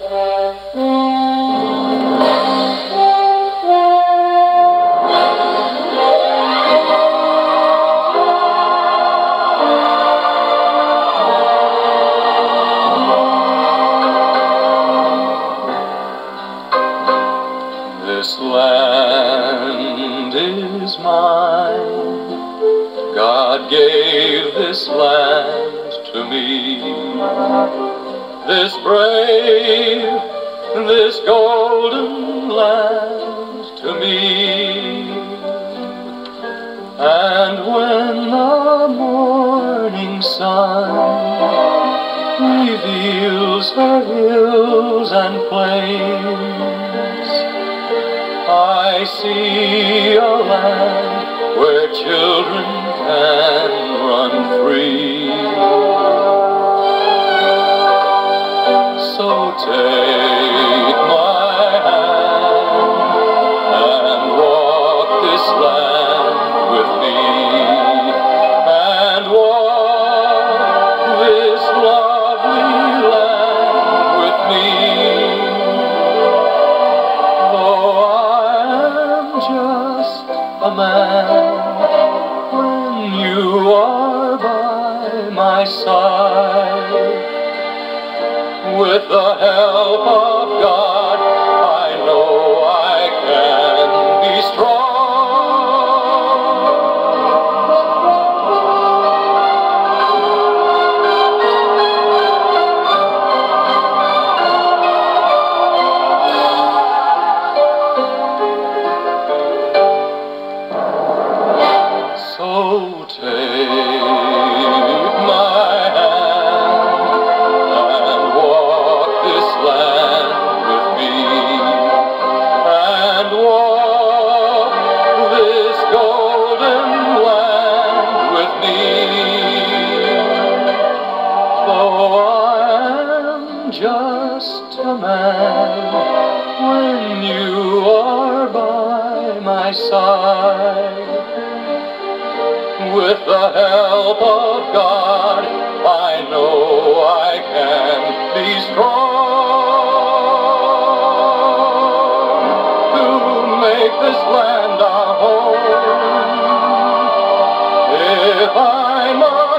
This land is mine. God gave this land to me. This brave, this golden land to me. And when the morning sun reveals her hills and plains, I see a land where children can run free. Man, when you are by my side, with the help of God, I know I can be strong. So take golden land with me. Though I'm just a man, when you are by my side. With the help of God, I know I can be strong to make this land If I must